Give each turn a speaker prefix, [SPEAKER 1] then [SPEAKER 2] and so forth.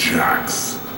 [SPEAKER 1] Jax.